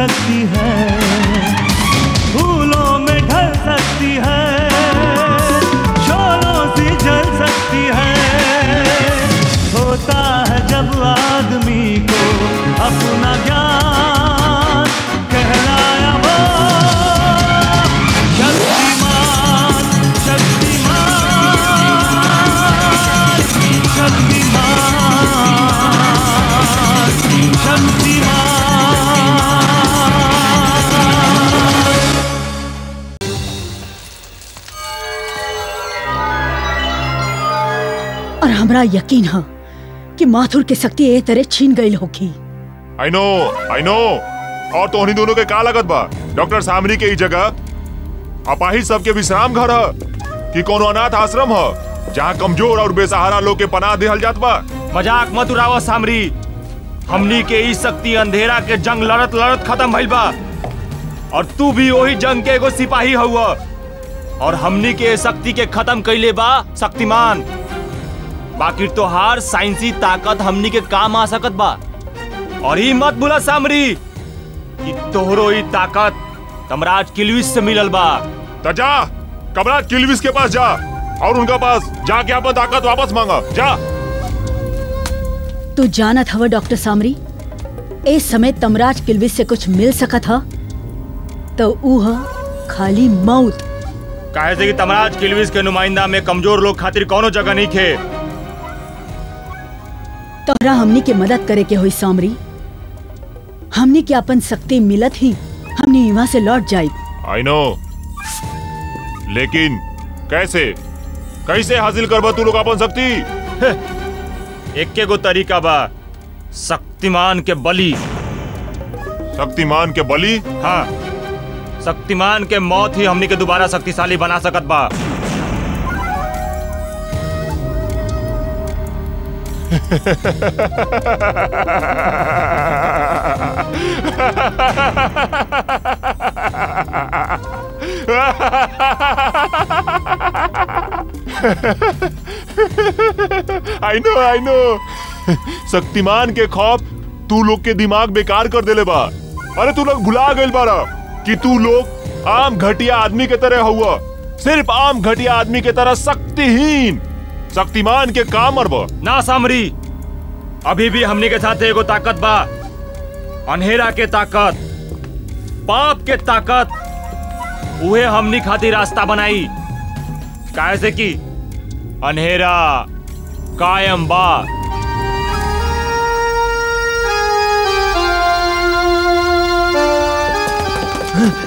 सकती हमरा यकीन है कि माथुर के शक्ति ए तरह छीन गई होगी आई नो आई नो और तोहनी दोनों के का लागत बा? डॉक्टर सामरी के ई जगह। अपाहिज सबके विश्राम घर ह कि कोनो अनाथ आश्रम ह जहाँ कमज़ोर और बेसहारा लोग के पनाह देहल जात बा? मज़ाक मत उड़ाव सामरी। हमनी के ई शक्ति अंधेरा के जंग लड़त लड़त खत्म भइल बा। और तू भी वही जंग के एगो सिपाही हुआ और हमनी के शक्ति के खत्म कैले बा शक्तिमान। बाकी तो तोहार साइंसी ताकत हमनी के काम आ सकत बा। और ई मत भूला सामरी कि तोहरो ई ताकत तमराज किलविस से मिलल बा। त जा कमराज किलविस के पास जा और उनका पास जाके अपन ताकत वापस मांगा। जा। तू जानत हवा डॉक्टर सामरी इस समय तमराज किलविस से कुछ मिल सकत ह? तो ऊ खाली मौत। काहे से कि तमराज किलविस के नुमाइंदा में कमज़ोर लोग खातिर कोनो जगह नहीं खे तोहरा हमनी के मदद करे के होई सामरी। हमनी के अपन शक्ति मिलत ही हमनी यहाँ से लौट जाए आई नो लेकिन कैसे? कैसे हासिल करबा तू लोग अपन शक्ति एके गो तरीका बा शक्तिमान के बलि। शक्तिमान के बलि? हाँ शक्तिमान के मौत ही हमनी के दोबारा शक्तिशाली बना सकत बा। I know I know Shaktimaan के खौफ तू लोग के दिमाग बेकार कर देले बा। अरे तू लोग भुला गए बारा कि तू लोग आम घटिया आदमी के तरह हुआ। सिर्फ़ आम घटिया आदमी के तरह शक्तिहीन, शक्तिमान के काम अरबा ना सामरी। अभी भी हमने के साथ एगो ताकत बा। अंधेरा के ताकत, पाप के ताकत, उहे हमनी खातिर रास्ता बनाई। काहे से कि अंधेरा कायम बा।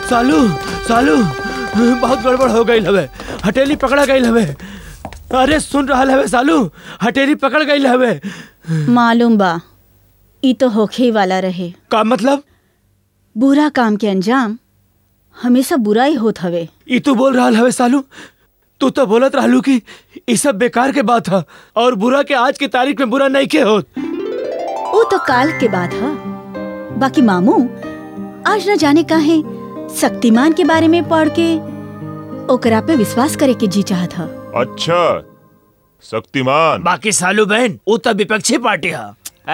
सालू सालू, बहुत गड़बड़ हो गई हवे। हटेली पकड़ा गई हवे। अरे सुन रहा हवे सालू हटेली पकड़ गई हवे। मालूम बा ई तो होखे ही वाला रहे। का मतलब? बुरा काम के अंजाम हमेशा बुरा ही होत हवे। ई तू बोल रहा हवे सालू तू तो बोलत रहलू कि ई सब बेकार के बात है और बुरा के आज की तारीख में बुरा नहीं के होत। वो तो काल के बात है। बाकी मामू आज न जाने काहे शक्तिमान के बारे में पढ़ के ओकरा पे विश्वास करे के जी चाहत ह। अच्छा शक्तिमान। बाकी सालू बहन वो तो विपक्षी पार्टी है।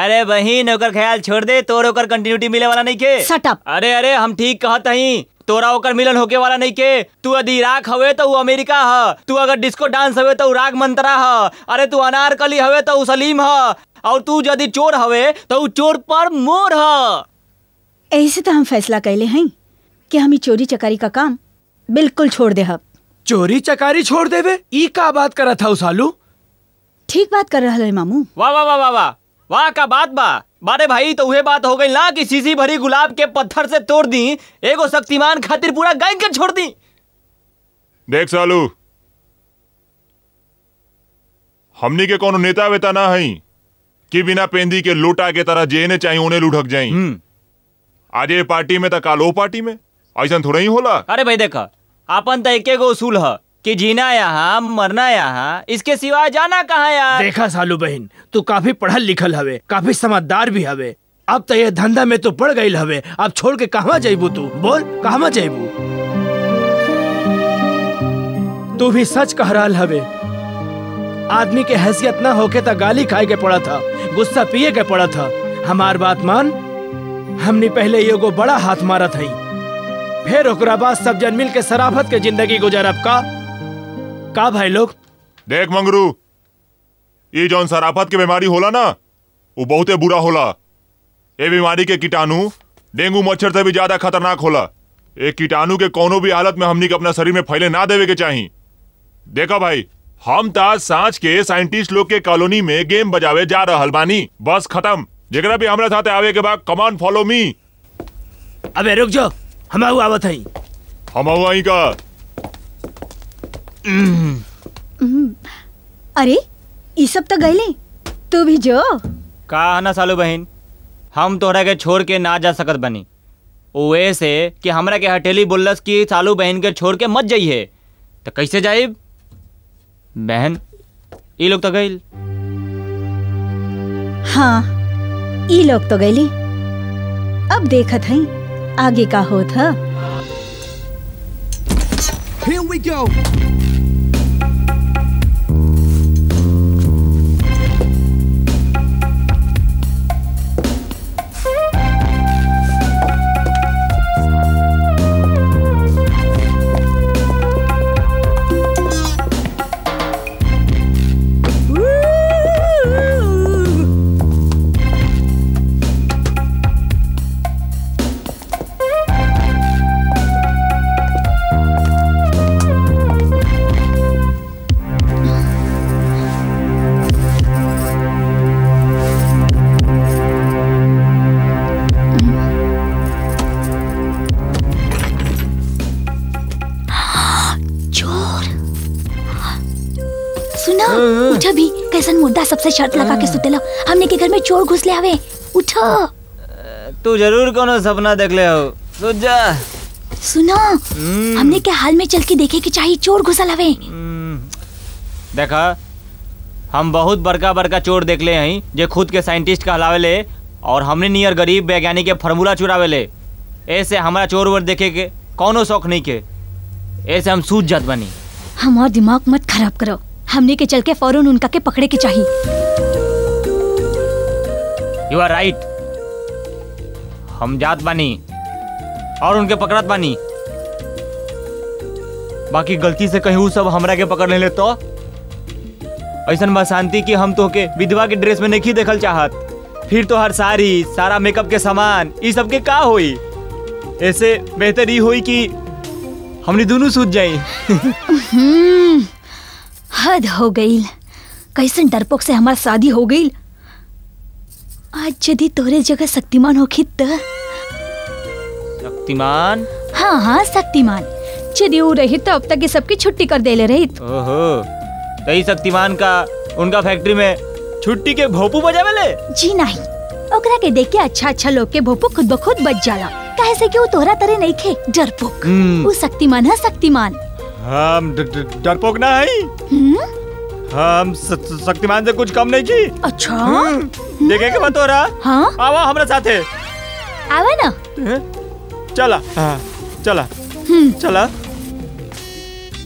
अरे बहन ओकर ख्याल छोड़ दे तोर ओकर कंटिन्यूटी मिले वाला नहीं के। Shut up. अरे अरे हम ठीक कहत हई तोरा ओकर मिलन होके वाला नहीं के। तू यदि इराक हवे तो ऊ अमेरिका ह तू अगर डिस्को डांस हवे तो राग मंत्रा ह अरे तू अनारकली हवे तो सलीम ह और तू यदि चोर हवे तो चोर पर मोर ह। ऐसे तो हम फैसला कैले हैं कि हम ई चोरी चकारी का काम बिल्कुल छोड़ दे हब चोरी चकारी छोड़ देवे? ई का बात करा था सालू ठीक बात कर रहा है मामू। वाह वाह वाह वाह वाह। वाह का बात बा। बारे भाई तो उहे बात हो गई ना कि सीसी भरी गुलाब के पत्थर से तोड़ दी एगो शक्तिमान खातिर पूरा गैंग के छोड़ दी। देख सालू। हमनी के कोनो नेता वेता ना हई कि बिना पेंदी के लोटा के तरह जेने चाहिए उन्हें लुढ़क जाई। आज ये पार्टी में तो कालो पार्टी में ऐसा थोड़ा ही होला। अरे भाई देखा अपन तो एके गो उसूल है, कि जीना यहाँ, मरना यहाँ, इसके सिवा जाना कहाँ यार? देखा सालू बहन, तू काफ़ी पढ़ल लिखल हवे, काफ़ी समझदार भी हवे। अब तो यह धंधा में तो पड़ गई हवे, अब छोड़ के कहवा जाइबू तू? बोल कहवा जाइबू? तू भी सच कह रहा हवे। आदमी के हैसियत ना होके तो गाली खाए के पड़ा था गुस्सा पिए के पड़ा था हमार बात मान, हमने पहले एगो बड़ा हाथ मारा था फिर ओकरा बाद सब जन मिल के सराफत के ज़िंदगी गुजारब का। का भाई लोग? देख मंगरू ये जौन सराफत के बीमारी होला ना वो बहुते बुरा होला। ये बीमारी के कीटाणु डेंगू मच्छर से भी ज़्यादा खतरनाक होला। ये कीटाणु के कोनो भी हालत में हमनी के अपना शरीर में फैले ना देवे के चाही। देखा भाई हम ताज सांच के साइंटिस्ट लोग के कॉलोनी में गेम बजावे जा रहा बानी। बस खत्म। जेकरा भी हमारे साथ आवे के बाद कमान फॉलो मी अबे रुक जाओ। हम आवत हई हम आई का अरे ई सब तो गईले तू भी जो। का है ना सालू बहन हम तोहरा के छोड़ के ना जा सकत बनी। ओए से कि हमरा के हटेली बोलस कि सालू बहन के छोड़ के मत जाइए तो कैसे जाइब? बहन ई लोग तो गइल हाँ ई लोग तो गईले अब देखत हई आगे का होत ह Here we go. मुद्दा सबसे शर्त लगा के सुतेला हमने के घर में चोर घुस ले आवे। उठो। तू ज़रूर कोनो सपना देख ले हो। सोच जा। सुनो हमने के हाल में चल के देखे कि चाहिए चोर घुसल हवे देखा हम बहुत बड़का बड़का चोर देख ले हई जे खुद के साइंटिस्ट कहलावेले और हमने नियर गरीब वैज्ञानिक के फार्मूला चुरावेले ऐसे हमारा चोर वोर देखे के कौनो शौक नहीं के। ऐसे हम सूझ जात बनी। हमार दिमाग मत खराब करो। हमने के चल के फ़ौरन उनका के पकड़े के चाहिए यू आर राइट हम जात बानी और उनके पकड़त बानी। बाकी गलती से कहीं सब हमरा के पकड़ ले तो? ऐसा बा शांति कि हम तो के विधवा के ड्रेस में नहीं देखल चाहत। फिर तो हर साड़ी सारा मेकअप के सामान ई सब के का होई? ऐसे बेहतर ई होई कि हमनी दोनों सूझ जाई। हम्म, हद हो गई। कैसे डरपोक से हमारा शादी हो गई। आज यदि तोरे जगह शक्तिमान होखी त? शक्तिमान? हाँ हाँ शक्तिमान। यदि वो रही तो अब तक ये सबकी छुट्टी कर देले रही। ओहो तो ई शक्तिमान का उनका फैक्ट्री में छुट्टी के भोपू बजावेले? जी नहीं ओकरा के देख के अच्छा अच्छा लोग के भोपू खुद ब खुद बच जाला। काहे से कि वो तोरा तरह नहीं खे डरपोक। हम्म। वो शक्तिमान है शक्तिमान। हम डरपोक ना है हम्म? हम शक्तिमान से कुछ कम नहीं की अच्छा। देखे के बतो रहा? हाँ? आवा हमरा साथे आवा ना? चला। हाँ, चला। हम्म। चला।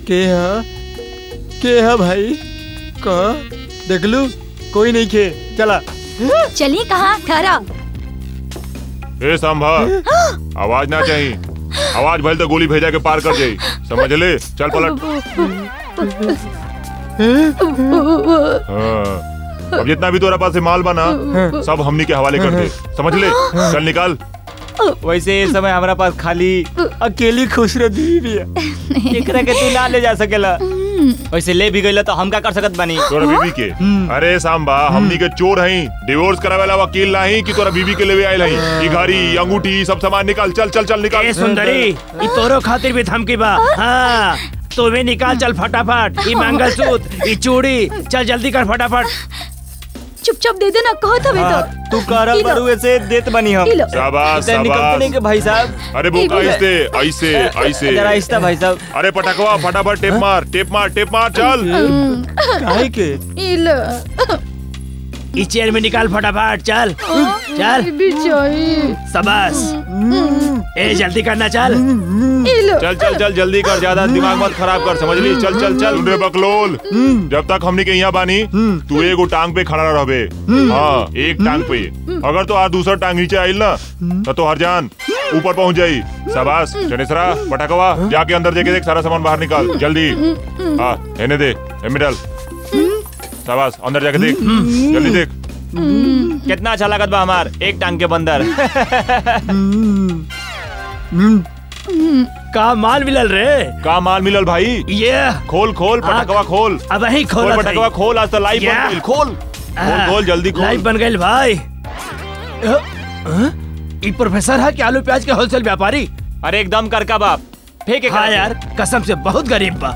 के है के है भाई? कहा देख लू। कोई नहीं खे। चला। चलिए कहा? ठहरा। ए सांभा आवाज़ ना चाहिए आवाज़ भले तो गोली भेजा के पार कर जाई समझ ले चल पलट। हाँ। अब जितना भी तोरा पास माल बना सब हमनी के हवाले कर दे। समझ ले चल निकाल। वैसे ये समय हमारा पास खाली अकेली खुशरो दी भी है। एकरा के तू ना ले जा सकेला। वैसे ले भी गई तो हम क्या कर सकते बनी? तोरा बीबी के? अरे सांबा हमनी के चोर है। डिवोर्स करावेला वकील नहीं की तोरा बीबी के लेवे आइल हई ई घड़ी अंगूठी सब सामान निकाल चल चल चल निकाल। ए सुंदरी ई तोरो खातिर भी धमकी बा। हाँ तो भी निकाल चल फटाफट। ई मंगलसूत्र ई चूड़ी चल जल्दी कर फटाफट। चुपचाप दे देना कहो था हाँ, तो। तू कारा ई से ऐसे देत बनी हम। शाबाश निकलते शाबाश। नहीं के भाई साहब। अरे वो ऐसे ऐसे ऐसे जरा आहिस्ता भाई साहब। अरे पटकवा फटाफट टेप मार टेप मार टेप मार चल। काहे के? ई लो ई चेयर में निकाल फटाफट चल। चल। भी चाहिए। सबस ए जल्दी करना चल। चल चल चल जल्दी कर ज़्यादा दिमाग मत खराब कर समझ ली चल चल चल। रे बकलोल। जब तक हमने के यहाँ बानी तू एगो टांग पे खड़ा रहबे हाँ एक टांग पे। अगर तो आ दूसरा टांग नीचे आइल ना तो तो हर जान ऊपर पहुँच जाई। शाबाश चनेसरा पटकवा जाके अंदर देखे देख सारा सामान बाहर निकाल। जल्दी। हाँ एने दे शाबाश अंदर जाके देख। जल्दी देख। कितना अच्छा लागत बा हमार एक टांग के बंदर। का माल मिलल रे? का माल मिलल भाई? ये। खोल खोल पटकवा खोल। अब वही खोल पटकवा खोल आज तो लाइव बन गइल खोल। खोल खोल जल्दी खोल। लाइव बन गइल भाई? ई प्रोफेसर है कि आलू प्याज के होलसेल व्यापारी? अरे एकदम कर का बाप। फेंक हाँ यार कसम से बहुत गरीब बा।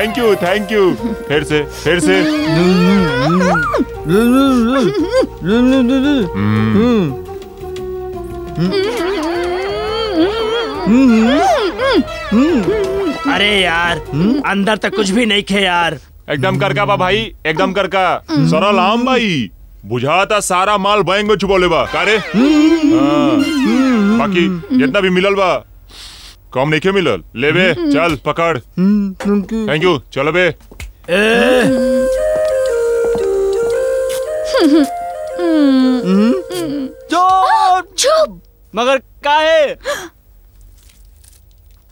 थैंक यू थैंक यू फिर से फिर से. अरे यार अंदर तक कुछ भी नहीं खे यार. एकदम करका बा भाई एकदम करका सरल आम भाई. बुझाता सारा माल बैंक में छुपौले बा कारे हाँ। बाकी जितना भी मिलल बा कम नहीं के मिलल लेबे चल पकड़ थैंक यू चलो बे ए, चोर चुप! मगर काहे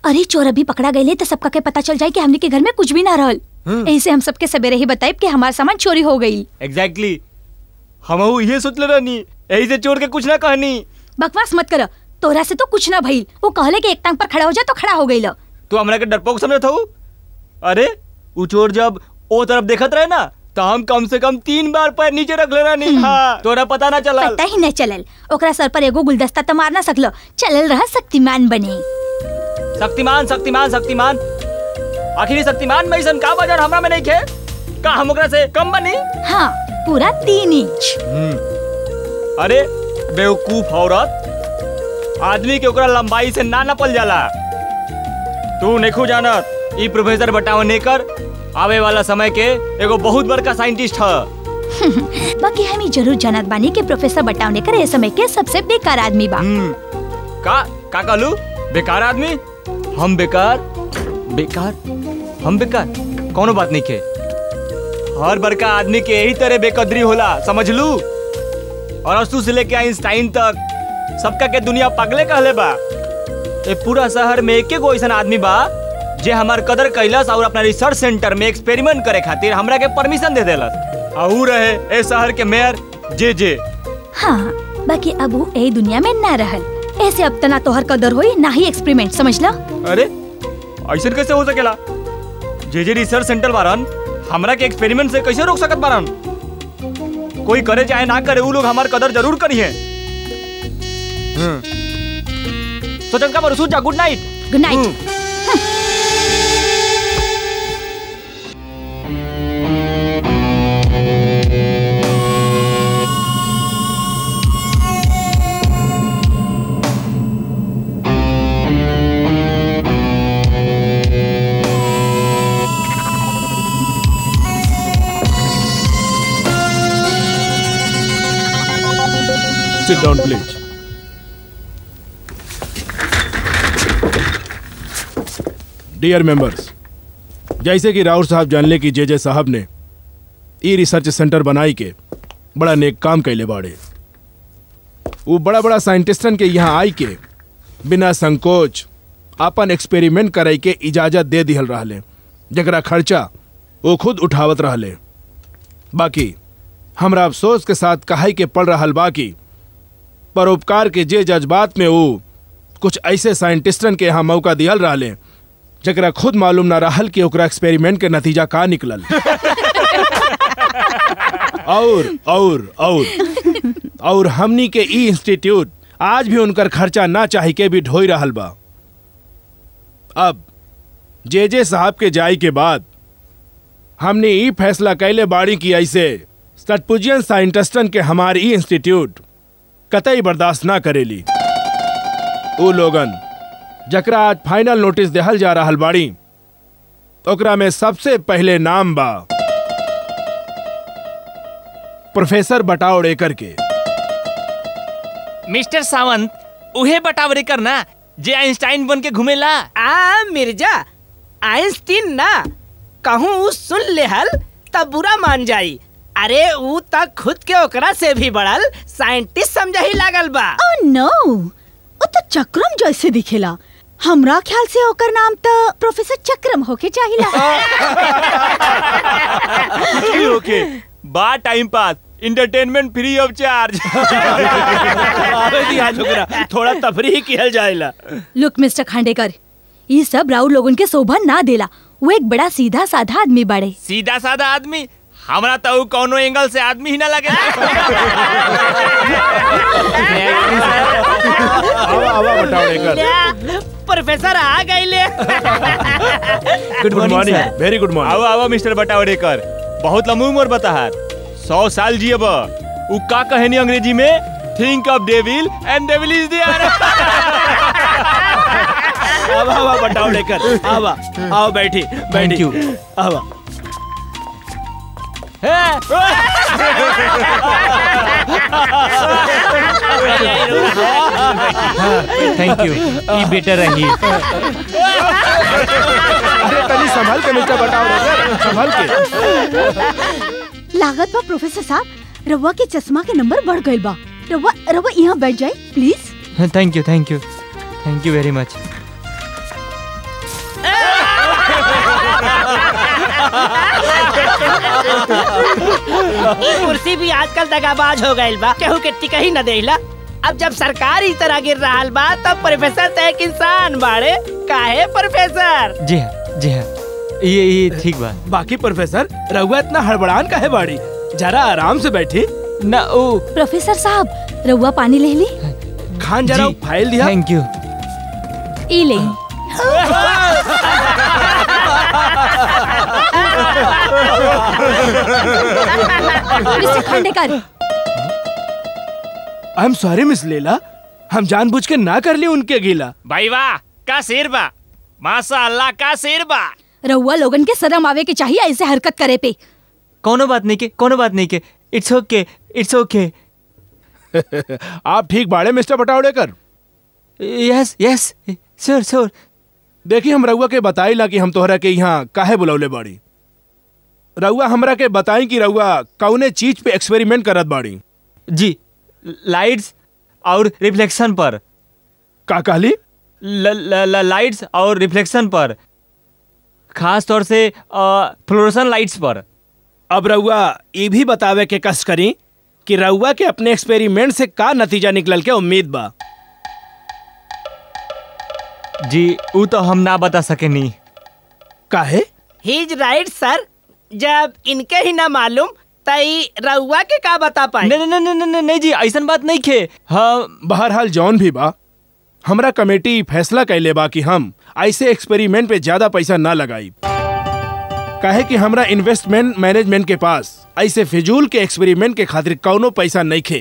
अरे चोर अभी पकड़ा गए तो सबका के पता चल जाए कि हमने के घर में कुछ भी ना रहल। ऐसे हम सबके सवेरे ही बताए कि हमारा सामान चोरी हो गई। Exactly exactly. हम ये सोच ले रहनी यही से चोर के कुछ ना कहनी। बकवास मत कर। तोरा से तो कुछ ना भइल। वो कहले कि एक टांग पर खड़ा हो जा तो खड़ा हो गई तू हमरा के डरपोक समझत हो अरे उ चोर जब ओ तरफ़ देखत रहे ना तो हम कम से कम तीन बार पैर नीचे रख ले रहनी हाँ तोरा पता ना चला पता ही नहीं चलल। ओकरा सर पर एगो गुलदस्ता तो मार ना सकलो। चलल रहा शक्तिमान बने। शक्तिमान शक्तिमान शक्तिमान। आखिर शक्तिमान में ऐसन का वज़न हमरा में नहीं खे? का हम ओकरा से कम बनी? हाँ पूरा तीन इंच। अरे बेवकूफ़ औरत। आदमी के ओकरा लंबाई से ना नपल जाला। तू नेखू जानत ई प्रोफेसर बटावनेकर आवे वाला समय के एगो बहुत बड़का साइंटिस्ट ह। बाकी हम ही ज़रूर जानत बानी कि प्रोफेसर बटावनेकर ए समय के सबसे बेकार आदमी बा। हम्म, का का कहलू? बेकार आदमी? हम बेकार बेकार हम बेकार? कोनो बात नहीं के। हर बड़का आदमी के यही तरह बेकदरी होला समझ लू और अस्तु से लेके आइंस्टाइन तक सबका के दुनिया पागले कहले बा। ए पूरा शहर में एक गो ऐसा आदमी बा जे हमार कदर कैलस और अपना रिसर्च सेंटर में एक्सपेरिमेंट करे खातिर हमरा के परमिशन दे देलस ऊ रहे ए शहर के मेयर जे जे। हाँ बाकी अब वो ए दुनिया में ना रहल। ऐसे अब तना तोहर कदर होई ना ही एक्सपेरिमेंट समझ ला? अरे ऐसा कैसे हो सकेला? जे जे रिसर्च सेंटर बारन हमरा के एक्सपेरिमेंट से कैसे रोक सकत बारन? कोई करे चाहे ना करे उ लोग हमार कदर ज़रूर करिए तो సో టంకా మరి Suja good night good night Sit down, please. Dear members जैसे कि राउत साहब जानले कि जे जे साहब ने ई रिसर्च सेंटर बनाई के बड़ा नेक काम कैले बाड़े। वो बड़ा बड़ा साइंटिस्टन के यहाँ आई के बिना संकोच अपन एक्सपेरिमेंट करे के इजाज़त दे दिहल रहले, जकरा खर्चा वो खुद उठावत रहले। बाकी हमरा अफसोस के साथ कहाई के पड़ रहल बाकी परोपकार के जे जज्बात में वो कुछ ऐसे साइंटिस्टन के यहाँ मौका दिहल रहले जकरा खुद मालूम ना रहल कि ओकरा एक्सपेरिमेंट के नतीजा का निकलल। और और और और हमनी के ई इंस्टीट्यूट आज भी उनकर खर्चा ना चाही के भी ढोई रहल बा। अब, जे जे साहब के जाय के बाद, हमने ई फैसला कैले बाड़ी की ऐसे सटपुजियन साइंटिस्टन के हमारी ई इंस्टीट्यूट कतई बर्दाश्त ना करेली। उ लोगन जकरा आज फाइनल नोटिस देहल जा रहा बाड़ी ओकरा में सबसे पहले नाम बा प्रोफेसर बटावड़ेकर के। मिस्टर सावंत उहे बटावरे करना जे आइंस्टाइन बन के घूमेला। आ मिर्ज़ा आइंस्टीन ना कहूँ उ सुन लेहल तब बुरा मान जाई। अरे ऊ तक खुद के ओकरा से भी बढ़ल साइंटिस्ट समझ ही लागल बा। ओ नो वो तो चक्रम जैसे दिखेला। हमरा ख्याल से ओकर नाम तो प्रोफेसर चक्रम होके चाहिला। ओके बा time pass entertainment free of charge आवे दी आज ओकरा थोड़ा तफरीह किहल जाएला। लुक मिस्टर खांडेकर ये सब राउर लोगन के शोभा ना देला। वो एक बड़ा सीधा साधा आदमी बाड़े। सीधा साधा आदमी? हमरा तो कौनो एंगल से आदमी ही ना लगे। आवा आवा बटावड़ेकर प्रोफेसर आ गए good good morning very good morning आओ आओ मिस्टर बटावड़ेकर बहुत लंबी उम्र बता है। सौ साल जियब। उ का कहनी अंग्रेज़ी में think of devil and devil is there आवा आवा बटावड़ेकर आवा आओ बैठी बैठी। यू आवा थैंक यू ई बेटर रही अरे तनी संभल के मिस्टर बटावड़ेकर संभल के। लागत बा प्रोफेसर साहब। रवा के चश्मा के नंबर बढ़ गइल बा। रवा रवा यहाँ बैठ जाए please. Thank you thank you thank you very much ई कुर्सी भी आजकल दगाबाज हो गइल बा। केहू के टिका ही न देला अब जब सरकार इस तरह गिर रहा बा तब प्रोफेसर तो एक इंसान बाड़े। काहे प्रोफेसर जी हाँ जी हाँ। ये ये ठीक बा बाकी प्रोफेसर रहुआ इतना हड़बड़ान काहे बाड़ी? जरा आराम से बैठी। ना ओ। प्रोफेसर साहब रउआ पानी ले ली? खान जरा फ़ाइल दिया। थैंक यू ई ले। Mister Khandekar. I am sorry miss Lela हम जानबूझ के ना कर ली उनके गीला। भाई वाह का शेर बा? माशा अल्लाह का शेर बा? रउआ लोगन के शर्म आवे के चाहिए ऐसे हरकत करे पे। कोनो बात नहीं के कोनो बात नहीं के। इट्स ओके इट्स ओके आप ठीक बाड़े mister Batawadekar yes yes sure sure देखी हम रउआ के बताई ला कि हम तोहरा के यहाँ काहे बुलौले बाड़ी। रउआ हमरा के बताई कि रउआ कौने चीज़ पे एक्सपेरिमेंट करत बाड़ी? जी लाइट्स और रिफ्लेक्शन पर। का कहली? लाइट्स और रिफ्लेक्शन पर। खास तौर से फ्लोरोसन लाइट्स पर। अब रउआ ये भी बतावे के कष्ट करी कि रउआ के अपने एक्सपेरिमेंट से का नतीजा निकलल के उम्मीद बा। जी वो तो हम ना बता सके नहीं काहे? ही इज़ राइट सर जब इनके ही ना मालूम तई रउआ के का बता पाए। नहीं नहीं नहीं नहीं नहीं जी ऐसा बात नहीं खे। हाँ बहरहाल जौन भी बा। हमरा कमेटी फैसला कैले बा कि हम ऐसे एक्सपेरिमेंट पे ज़्यादा पैसा ना लगाई। कहे कि हमरा इन्वेस्टमेंट मैनेजमेंट के पास ऐसे फिजूल के एक्सपेरिमेंट के खातिर कौनो पैसा नहीं खे।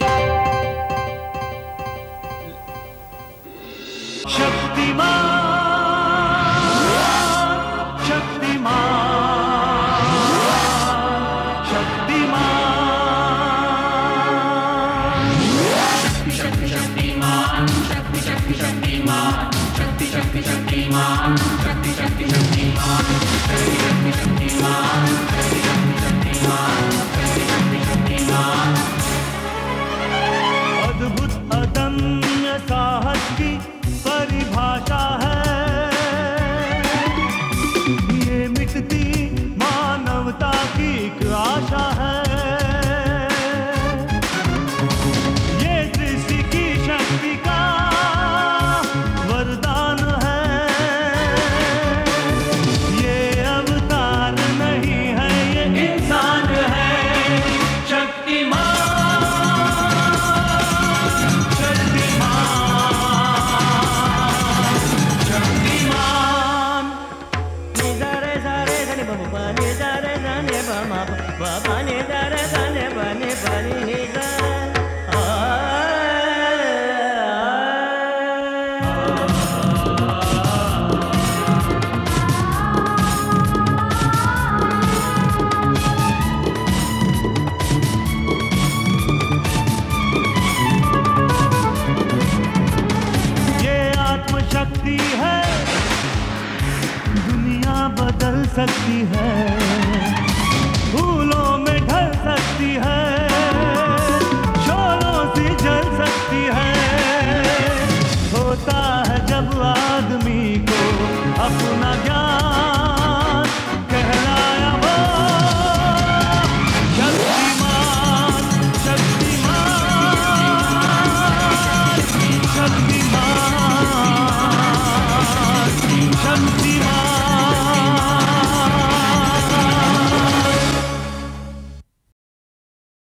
सकती है।